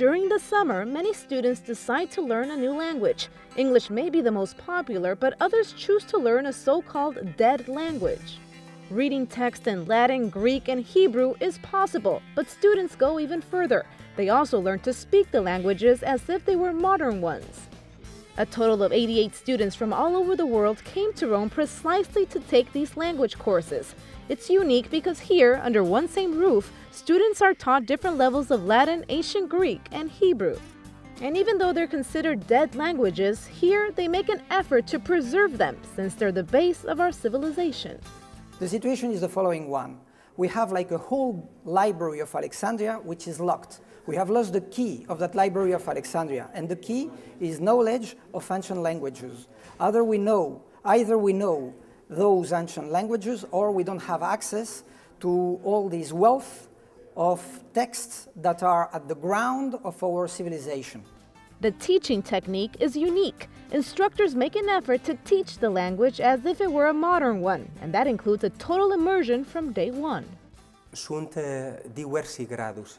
During the summer, many students decide to learn a new language. English may be the most popular, but others choose to learn a so called dead language. Reading text in Latin, Greek, and Hebrew is possible, but students go even further. They also learn to speak the languages as if they were modern ones. A total of 88 students from all over the world came to Rome precisely to take these language courses. It's unique because here, under one same roof, students are taught different levels of Latin, Ancient Greek, and Hebrew. And even though they're considered dead languages, here they make an effort to preserve them since they're the base of our civilization. The situation is the following one. We have like a whole library of Alexandria which is locked. We have lost the key of that library of Alexandria, and the key is knowledge of ancient languages. Either we know, either we know those ancient languages, or we don't have access to all this wealth of texts that are at the ground of our civilization. The teaching technique is unique. Instructors make an effort to teach the language as if it were a modern one, and that includes a total immersion from day one.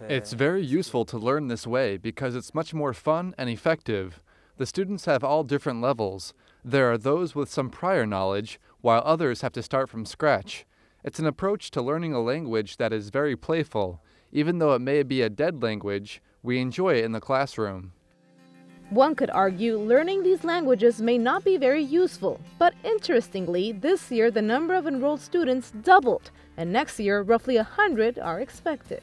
It's very useful to learn this way because it's much more fun and effective. The students have all different levels. There are those with some prior knowledge, while others have to start from scratch. It's an approach to learning a language that is very playful. Even though it may be a dead language, we enjoy it in the classroom. One could argue learning these languages may not be very useful, but interestingly, this year the number of enrolled students doubled, and next year roughly 100 are expected.